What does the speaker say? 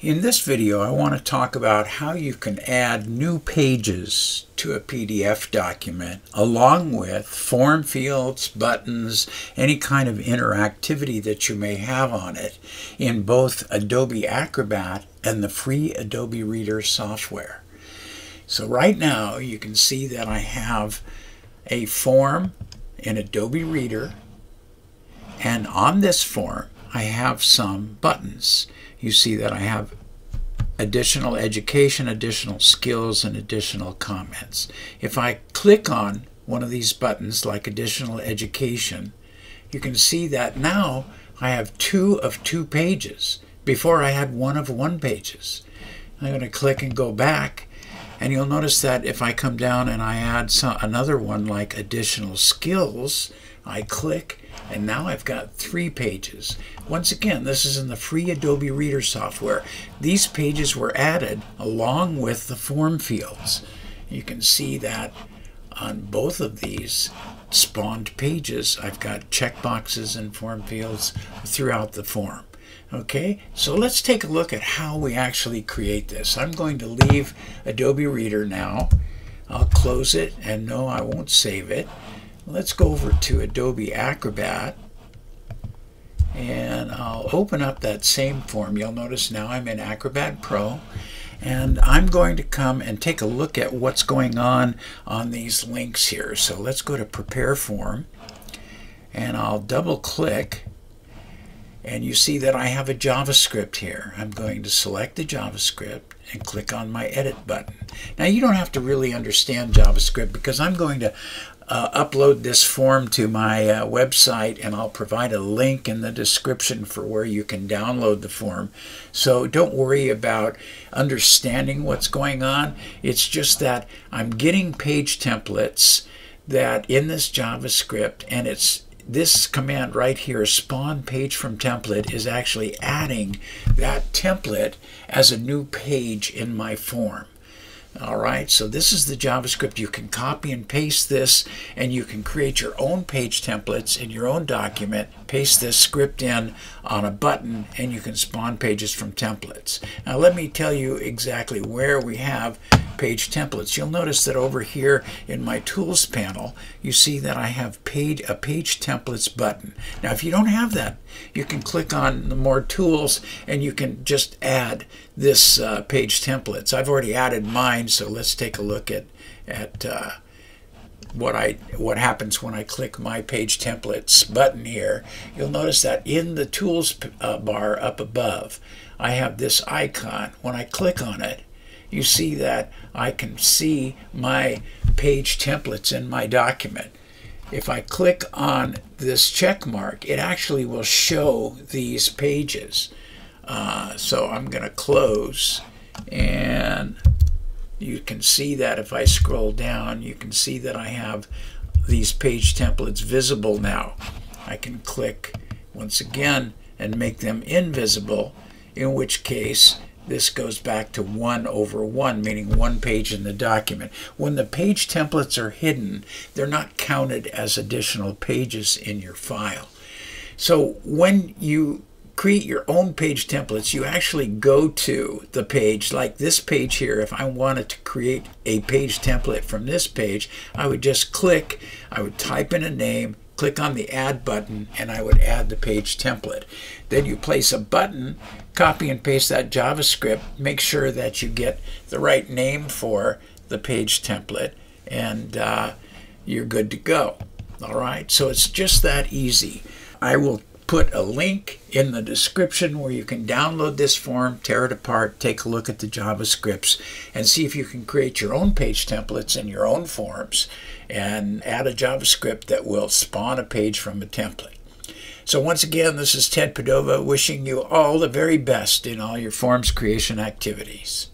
In this video, I want to talk about how you can add new pages to a PDF document along with form fields, buttons, any kind of interactivity that you may have on it in both Adobe Acrobat and the free Adobe Reader software. So right now you can see that I have a form in Adobe Reader and on this form I have some buttons you see that I have additional education, additional skills, and additional comments. If I click on one of these buttons, like additional education, you can see that now I have two of two pages. Before I had one of one pages. I'm going to click and go back, and you'll notice that if I come down and I add some, another one like additional skills, I click and now I've got three pages. Once again, this is in the free Adobe Reader software. These pages were added along with the form fields. You can see that on both of these spawned pages, I've got checkboxes and form fields throughout the form. Okay, so let's take a look at how we actually create this. I'm going to leave Adobe Reader now. I'll close it, and no, I won't save it. Let's go over to Adobe Acrobat and I'll open up that same form. You'll notice now I'm in Acrobat Pro and I'm going to come and take a look at what's going on on these links here. So let's go to Prepare Form and I'll double click and you see that I have a JavaScript here. I'm going to select the JavaScript and click on my edit button. Now you don't have to really understand JavaScript because I'm going to uh, upload this form to my uh, website and I'll provide a link in the description for where you can download the form. So don't worry about understanding what's going on. It's just that I'm getting page templates that in this JavaScript and it's this command right here, spawn page from template, is actually adding that template as a new page in my form. All right, so this is the JavaScript. You can copy and paste this, and you can create your own page templates in your own document, paste this script in on a button, and you can spawn pages from templates. Now, let me tell you exactly where we have page templates. You'll notice that over here in my tools panel, you see that I have page, a page templates button. Now, if you don't have that, you can click on the more tools and you can just add this uh, page templates. I've already added mine, so let's take a look at, at uh, what I what happens when I click my page templates button here. You'll notice that in the tools uh, bar up above, I have this icon. When I click on it, you see that I can see my page templates in my document. If I click on this check mark, it actually will show these pages. Uh, so I'm going to close and you can see that if I scroll down, you can see that I have these page templates visible now. I can click once again and make them invisible, in which case this goes back to 1 over 1, meaning one page in the document. When the page templates are hidden, they're not counted as additional pages in your file. So when you create your own page templates, you actually go to the page, like this page here. If I wanted to create a page template from this page, I would just click, I would type in a name, click on the add button and I would add the page template. Then you place a button, copy and paste that JavaScript, make sure that you get the right name for the page template and uh, you're good to go. All right, so it's just that easy. I will put a link in the description where you can download this form, tear it apart, take a look at the JavaScripts, and see if you can create your own page templates and your own forms and add a JavaScript that will spawn a page from a template. So once again, this is Ted Padova wishing you all the very best in all your forms creation activities.